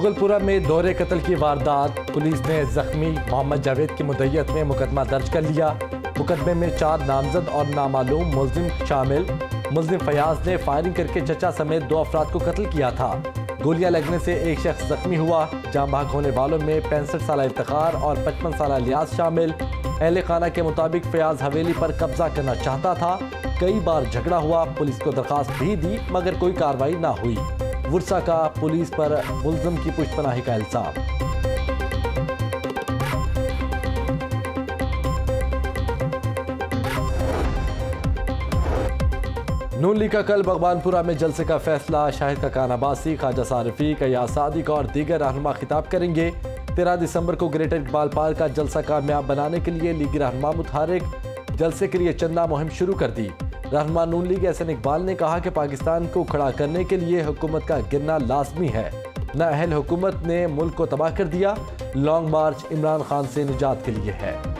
मुगलपुरा में दोहरे कत्ल की वारदात। पुलिस ने जख्मी मोहम्मद जावेद की मुदैयत में मुकदमा दर्ज कर लिया। मुकदमे में चार नामजद और नामालूम मुलजिम शामिल। मुलजिम फयाज ने फायरिंग करके चचा समेत दो अफराद को कत्ल किया था। गोलियाँ लगने से एक शख्स जख्मी हुआ। जहाँ भाग होने वालों में पैंसठ साल इफ्तार और पचपन साल लियाज शामिल। अहल खाना के मुताबिक फयाज हवेली पर कब्जा करना चाहता था। कई बार झगड़ा हुआ, पुलिस को दरखास्त भी दी, मगर कोई कार्रवाई ना हुई। वर्षा का पुलिस पर मुलजम की पुष्पनाही का इल्ज़ाम। नून लीग का कल भगवानपुरा में जलसे का फैसला, शाहिद का कानाबासी ख्वाजा सारफी का या सादिक और दीगर रहनुमा खिताब करेंगे। तेरह दिसंबर को ग्रेटर इकबाल पार्क का जलसा कामयाब बनाने के लिए लीगी रहनुमा मुतहरिक जलसे के लिए चंदा मुहिम शुरू कर दी। रहनमा नून लीग एहसन इकबाल ने कहा कि पाकिस्तान को खड़ा करने के लिए हुकूमत का गिरना लाजमी है। न अहल हुकूमत ने मुल्क को तबाह कर दिया, लॉन्ग मार्च इमरान खान से निजात के लिए है।